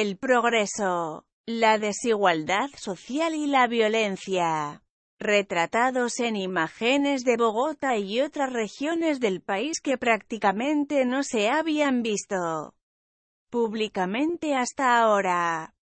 el progreso, la desigualdad social y la violencia. Retratados en imágenes de Bogotá y otras regiones del país que prácticamente no se habían visto públicamente hasta ahora.